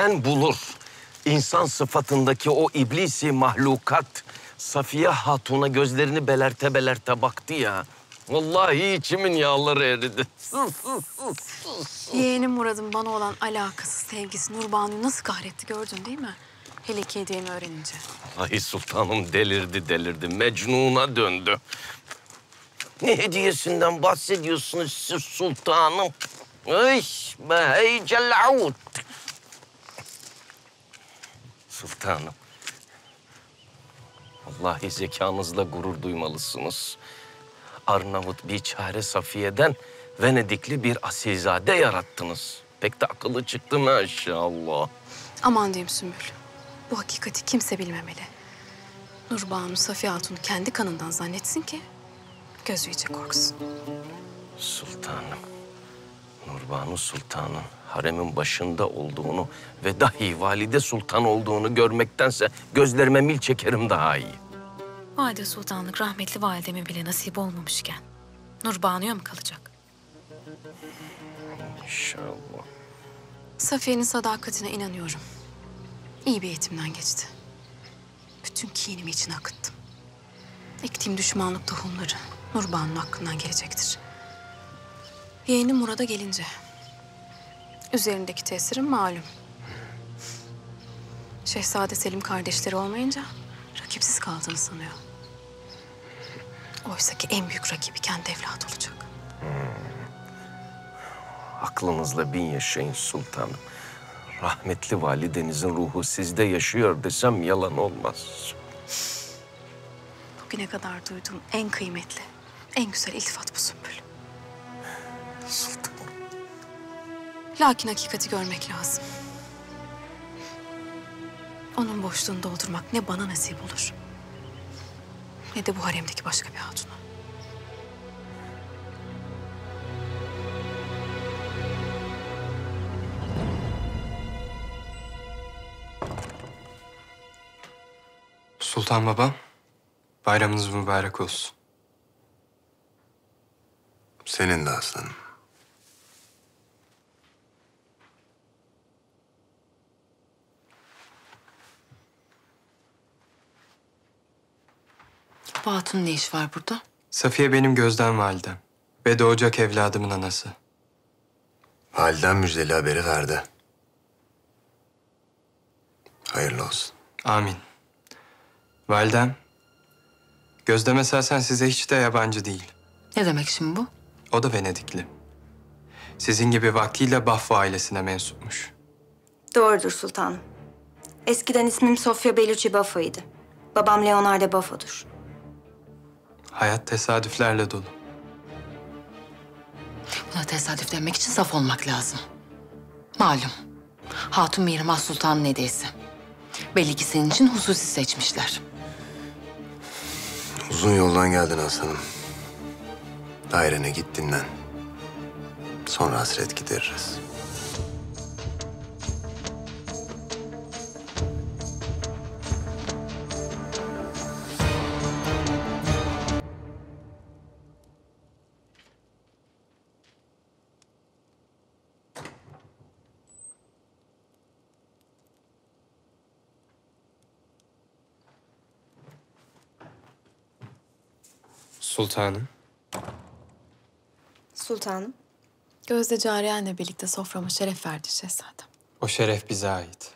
Ben bulur. İnsan sıfatındaki o iblisi mahlukat Safiye Hatun'a gözlerini belerte belerte baktı ya. Vallahi içimin yağları eridi. Yeğenim Murad'ın bana olan alakası, sevgisi Nurbanu'yu nasıl kahretti gördün değil mi? Hele ki hediyemi öğrenince. Vallahi sultanım delirdi delirdi. Mecnun'a döndü. Ne hediyesinden bahsediyorsunuz siz sultanım? Ay be hey cellavut. Sultanım. Vallahi zekanızla gurur duymalısınız. Arnavut bir çare Safiye'den Venedikli bir asilzade yarattınız. Pek de akıllı çıktı maşallah. Aman diyeyim Sümbül. Bu hakikati kimse bilmemeli. Nurbanu Safiye Hatun kendi kanından zannetsin ki gözü iyice korksun. Sultanım, Nurbanu Sultan'ın haremin başında olduğunu ve dahi valide sultan olduğunu görmektense gözlerime mil çekerim daha iyi. Valide sultanlık rahmetli valideme bile nasip olmamışken Nurbanu'ya mı kalacak? İnşallah. Safiye'nin sadakatine inanıyorum. İyi bir eğitimden geçti. Bütün kinimi içine akıttım. Ektiğim düşmanlık tohumları Nurbanu'nun hakkından gelecektir. Yeğenim Murad'a gelince üzerindeki tesirim malum. Şehzade Selim kardeşleri olmayınca rakipsiz kaldığını sanıyor. Oysa ki en büyük rakibi kendi evladı olacak. Aklınızla bin yaşayın sultanım. Rahmetli validenizin ruhu sizde yaşıyor desem yalan olmaz. Bugüne kadar duyduğum en kıymetli, en güzel iltifat bu Sümbül. Lakin hakikati görmek lazım. Onun boşluğunu doldurmak ne bana nasip olur... ...ne de bu haremdeki başka bir hatuna. Sultan babam, bayramınız mübarek olsun. Senin de aslanım. Bu hatun ne iş var burada? Safiye benim gözden validem ve doğacak evladımın anası. Validen müjdeli haberi verdi. Hayırlı olsun. Amin. Validem, Gözde esasen size hiç de yabancı değil. Ne demek şimdi bu? O da Venedikli. Sizin gibi vaktiyle Baffo ailesine mensupmuş. Doğrudur sultanım. Eskiden ismim Sofya Bellucci Baffo'ydı. Babam Leonardo Baffo'dur. Hayat tesadüflerle dolu. Buna tesadüf demek için saf olmak lazım. Malum. Hatun Mihrimah Sultan'ın hediyesi. Belli ki senin için hususi seçmişler. Uzun yoldan geldin aslanım. Dairene git dinlen. Sonra hasret gideririz. Sultanım. Sultanım. Gözde Cariyen'le birlikte soframa şeref verdi şehzadem. O şeref bize ait.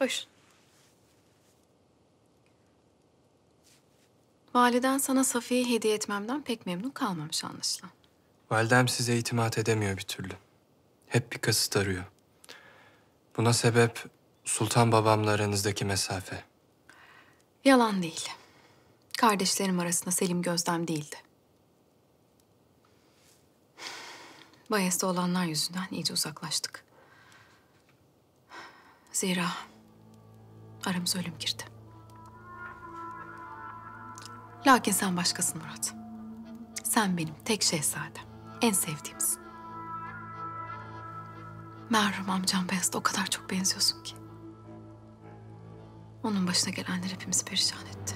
Buyur. Validen sana Safiye'yi hediye etmemden pek memnun kalmamış anlaşılan. Validem size itimat edemiyor bir türlü. Hep bir kasıt arıyor. Buna sebep sultan babamla aranızdaki mesafe. Yalan değil. Kardeşlerim arasında Selim Gözlem değildi. Bayez'de olanlar yüzünden iyice uzaklaştık. Zira aramıza ölüm girdi. Lakin sen başkasın Murat. Sen benim tek şehzadem, en sevdiğimsin. Merhum amcam Beyaz'da o kadar çok benziyorsun ki. Onun başına gelenler hepimizi perişan etti.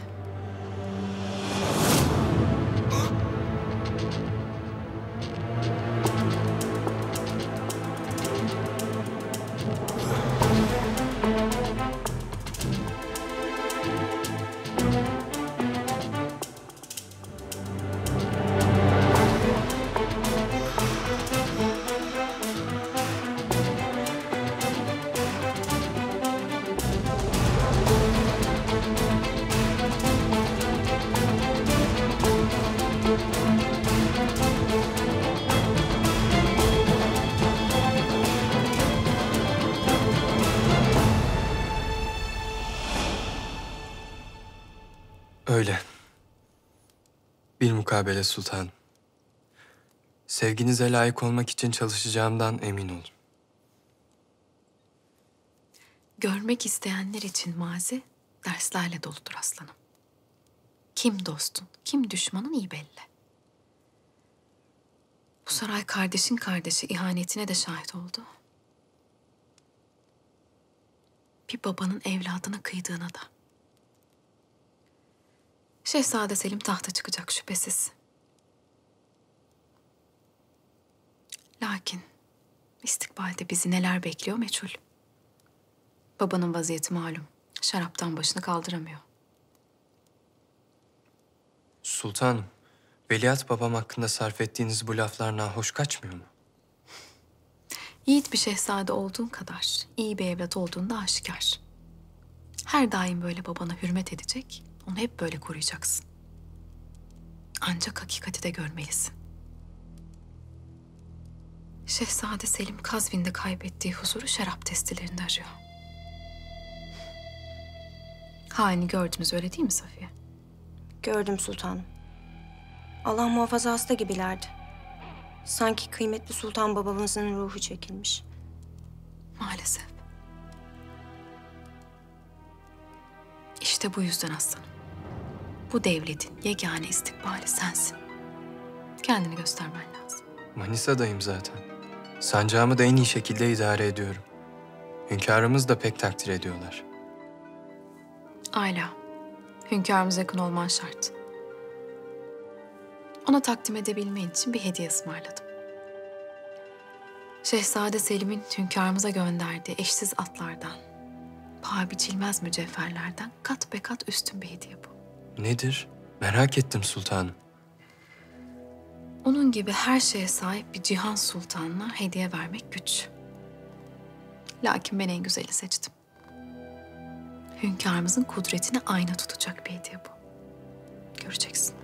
Bilmukabele sultanım. Sevginize layık olmak için çalışacağımdan emin olun. Görmek isteyenler için mazi derslerle doludur aslanım. Kim dostun, kim düşmanın iyi belli. Bu saray kardeşin kardeşi ihanetine de şahit oldu. Bir babanın evladına kıydığına da. Şehzade Selim tahta çıkacak şüphesiz. Lakin istikbalde bizi neler bekliyor meçhul. Babanın vaziyeti malum. Şaraptan başını kaldıramıyor. Sultanım, Veliaht babam hakkında sarf ettiğiniz bu laflar hoş kaçmıyor mu? Yiğit bir şehzade olduğun kadar iyi bir evlat olduğun da aşikar. Her daim böyle babana hürmet edecek, onu hep böyle koruyacaksın. Ancak hakikati de görmelisin. Şehzade Selim Kazvin'de kaybettiği huzuru şarap testilerinde arıyor. Halini gördünüz öyle değil mi Safiye? Gördüm sultanım. Allah muhafaza hasta gibilerdi. Sanki kıymetli sultan babamızın ruhu çekilmiş. Maalesef. İşte bu yüzden aslanım. Bu devletin yegane istikbali sensin. Kendini göstermen lazım. Manisa'dayım zaten. Sancağımı da en iyi şekilde idare ediyorum. Hünkârımız da pek takdir ediyorlar. Ayla, hünkârımıza yakın olman şart. Ona takdim edebilmen için bir hediye ısmarladım. Şehzade Selim'in hünkârımıza gönderdiği eşsiz atlardan, paha biçilmez mücevherlerden kat be kat üstün bir hediye bu. Nedir? Merak ettim sultanım. Onun gibi her şeye sahip bir cihan sultanına hediye vermek güç. Lakin ben en güzeli seçtim. Hünkârımızın kudretini ayna tutacak bir hediye bu. Göreceksin.